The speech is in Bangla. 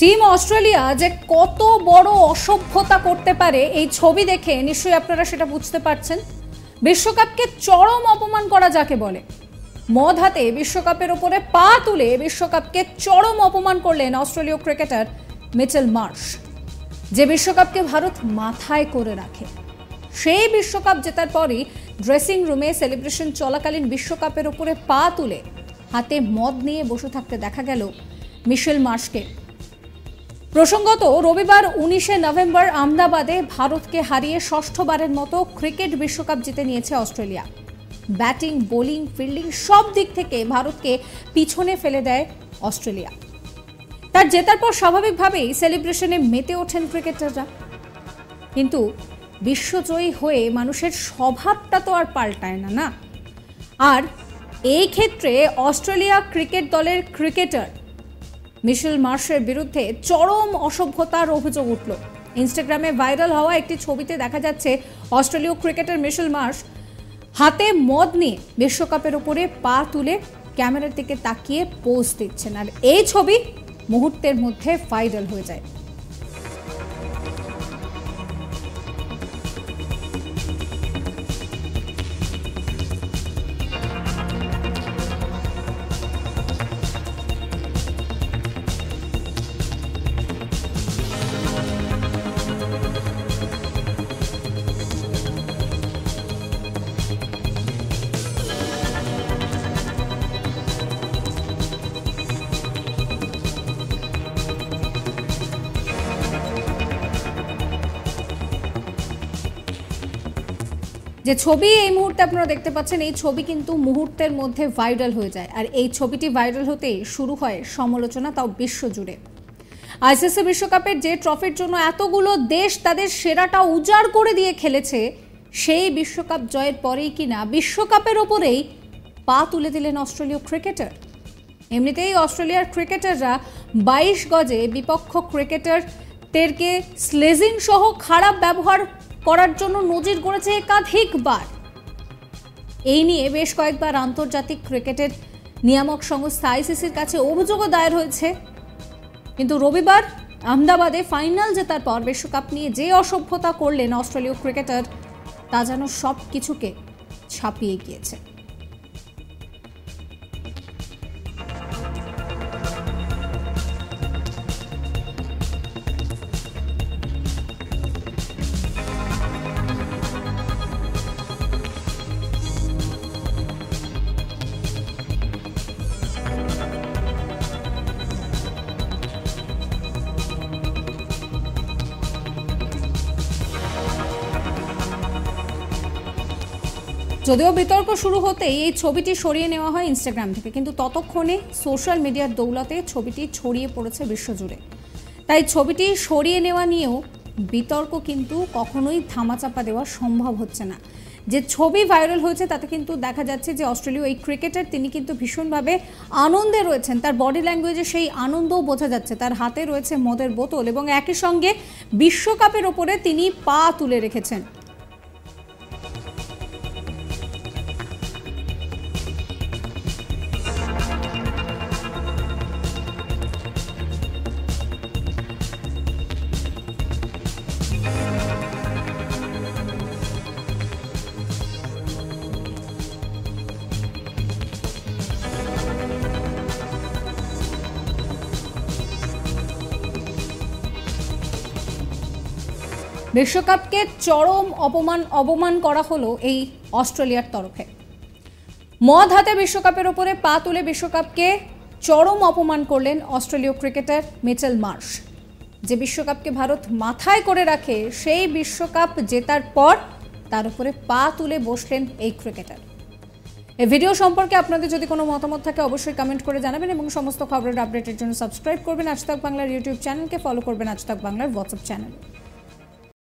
টিম অস্ট্রেলিয়া যে কত বড় অসভ্যতা করতে পারে, এই ছবি দেখে নিশ্চয়ই আপনারা সেটা বুঝতে পারছেন। বিশ্বকাপকে চরম অপমান করা যাকে বলে। মদ হাতে বিশ্বকাপের ওপরে পা তুলে বিশ্বকাপকে চরম অপমান করলেন অস্ট্রেলীয় ক্রিকেটার মিচেল মার্শ। যে বিশ্বকাপকে ভারত মাথায় করে রাখে, সেই বিশ্বকাপ জেতার পরই ড্রেসিং রুমে সেলিব্রেশন চলাকালীন বিশ্বকাপের ওপরে পা তুলে হাতে মদ নিয়ে বসে থাকতে দেখা গেল মিশেল মার্শকে। প্রসঙ্গত, রবিবার উনিশে নভেম্বর আহমেদাবাদে ভারতকে হারিয়ে ষষ্ঠবারের মতো ক্রিকেট বিশ্বকাপ জিতে নিয়েছে অস্ট্রেলিয়া। ব্যাটিং, বোলিং, ফিল্ডিং সব দিক থেকে ভারতকে পিছনে ফেলে দেয় অস্ট্রেলিয়া। তার জেতার পর স্বাভাবিকভাবেই সেলিব্রেশনে মেতে ওঠেন ক্রিকেটাররা। কিন্তু বিশ্বজয়ী হয়ে মানুষের স্বভাবটা তো আর পাল্টায় না না? আর এই ক্ষেত্রে অস্ট্রেলিয়া ক্রিকেট দলের ক্রিকেটার মিশেল মার্শের বিরুদ্ধে চরম অসভ্যতার অভিযোগ উঠল। ইনস্টাগ্রামে ভাইরাল হওয়া একটি ছবিতে দেখা যাচ্ছে অস্ট্রেলীয় ক্রিকেটার মিশেল মার্শ হাতে মদ নিয়ে বিশ্বকাপের উপরে পা তুলে ক্যামেরার দিকে তাকিয়ে পোস্ট দিচ্ছেন। আর এই ছবি মুহূর্তের মধ্যে ভাইরাল হয়ে যায়। যে ছবি এই মুহূর্তে আপনারা দেখতে পাচ্ছেন, এই ছবি কিন্তু মুহূর্তের মধ্যে ভাইরাল হয়ে যায়। আর এই ছবিটি ভাইরাল হতেই শুরু হয় সমালোচনা, তাও বিশ্বজুড়ে। আইসিসি বিশ্বকাপের যে ট্রফির জন্য এতগুলো দেশ তাদের সেরাটা উজাড় করে দিয়ে খেলেছে, সেই বিশ্বকাপ জয়ের পরেই কিনা বিশ্বকাপের ওপরেই পা তুলে দিলেন অস্ট্রেলীয় ক্রিকেটার। এমনিতেই অস্ট্রেলিয়ার ক্রিকেটাররা বাইশ গজে বিপক্ষ ক্রিকেটারদেরকে স্লেজিং সহ খারাপ ব্যবহার করার জন্য নজির গড়েছে একাধিকবার এই নিয়ে বেশ কয়েকবার আন্তর্জাতিক ক্রিকেটের নিয়ামক সংস্থা আইসিসির কাছে অভিযোগও দায়ের হয়েছে। কিন্তু রবিবার আহমেদাবাদে ফাইনাল জেতার পর বিশ্বকাপ নিয়ে যে অসভ্যতা করলেন অস্ট্রেলীয় ক্রিকেটার, তা যেন সব কিছুকে ছাপিয়ে গিয়েছে। যদিও বিতর্ক শুরু হতেই এই ছবিটি সরিয়ে নেওয়া হয় ইনস্টাগ্রাম থেকে, কিন্তু ততক্ষণে সোশ্যাল মিডিয়ার দৌলতে ছবিটি ছড়িয়ে পড়েছে বিশ্বজুড়ে। তাই ছবিটি সরিয়ে নেওয়া নিয়েও বিতর্ক কিন্তু কখনোই ধামাচাপা দেওয়া সম্ভব হচ্ছে না। যে ছবি ভাইরাল হয়েছে, তাতে কিন্তু দেখা যাচ্ছে যে অস্ট্রেলীয় এই ক্রিকেটার, তিনি কিন্তু ভীষণভাবে আনন্দে রয়েছেন। তার বডি ল্যাঙ্গুয়েজে সেই আনন্দও বোঝা যাচ্ছে। তার হাতে রয়েছে মদের বোতল এবং একই সঙ্গে বিশ্বকাপের ওপরে তিনি পা তুলে রেখেছেন। বিশ্বকাপকে চরম অপমান অপমান করা হলো এই অস্ট্রেলিয়ার তরফে। মদ হাতে বিশ্বকাপের ওপরে পা তুলে বিশ্বকাপকে চরম অপমান করলেন অস্ট্রেলীয় ক্রিকেটার মিচেল মার্শ। যে বিশ্বকাপকে ভারত মাথায় করে রাখে, সেই বিশ্বকাপ জেতার পর তার উপরে পা তুলে বসলেন এই ক্রিকেটার। এই ভিডিও সম্পর্কে আপনাদের যদি কোনো মতামত থাকে, অবশ্যই কমেন্ট করে জানাবেন এবং সমস্ত খবরের আপডেটের জন্য সাবস্ক্রাইব করবেন। আজ বাংলার ইউটিউব চ্যানেলকে ফলো করবেন। আজ বাংলার হোয়াটসঅ্যাপ চ্যানেল